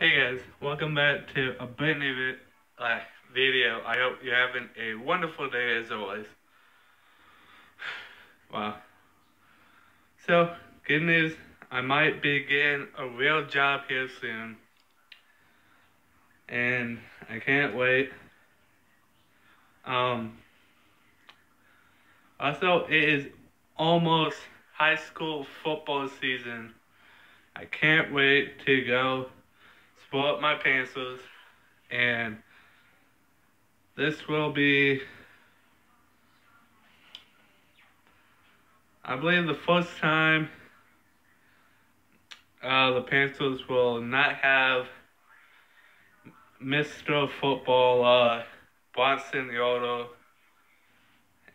Hey guys, welcome back to a brand new uh, video. I hope you're having a wonderful day as always. wow. So, good news, I might be getting a real job here soon. And I can't wait. Um, also, it is almost high school football season. I can't wait to go support my pencils and this will be I believe the first time uh, the pencils will not have Mr. Football uh, Boston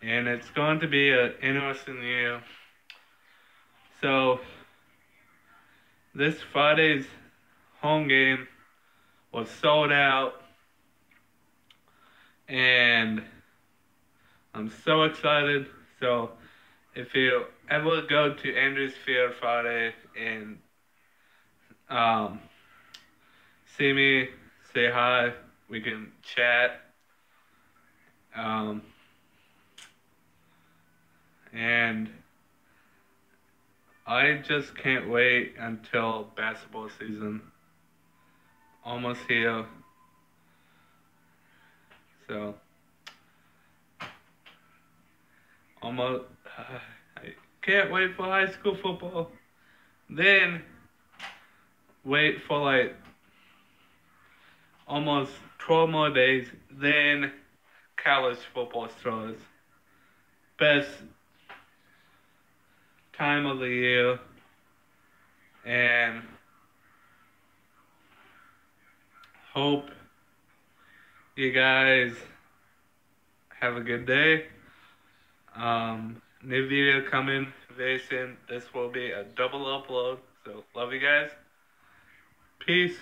and it's going to be an interesting year so this Friday's home game was sold out and I'm so excited. So if you ever go to Andrews Field Friday and um, see me, say hi, we can chat. Um, and I just can't wait until basketball season almost here. So, almost, uh, I can't wait for high school football. Then, wait for like almost 12 more days. Then, college football starts. Best time of the year. And, hope you guys have a good day. Um, new video coming very soon. This will be a double upload. So love you guys. Peace.